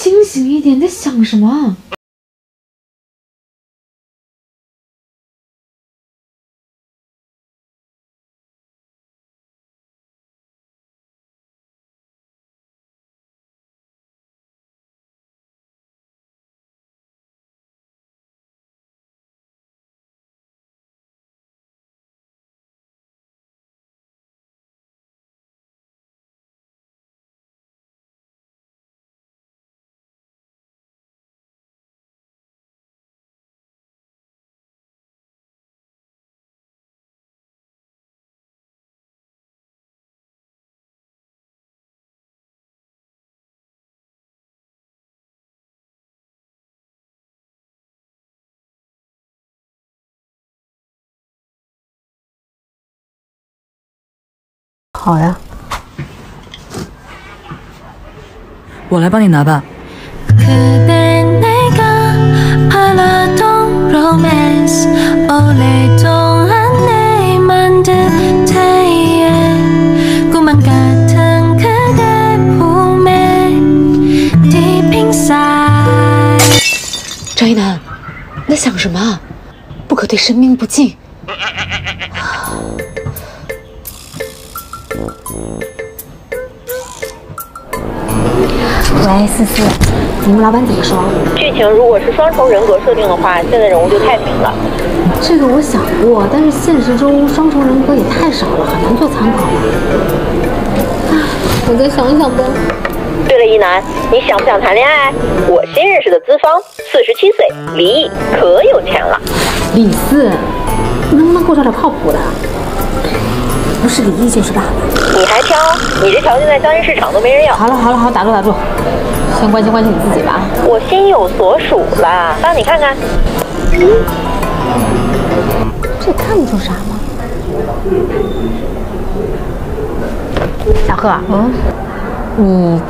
清醒一点你在想什么？好呀，我来帮你拿吧。张一楠，你在想什么？不可对神明不敬。喂，思思，你们老板怎么说？剧情如果是双重人格设定的话，现在人物就太平了。这个我想过，但是现实中双重人格也太少了，很难做参考吧。唉，我再想想吧。对了，一楠，你想不想谈恋爱？我新认识的资方，四十七岁，离异，可有钱了。李四，能不能给我找点靠谱的？不是李毅就是爸爸。你还挑？你这条件在相亲市场都没人要。好了好了好，打住打住，先关心关心你自己吧。我心有所属啦，帮你看看。这看不出啥吗？小贺，嗯，你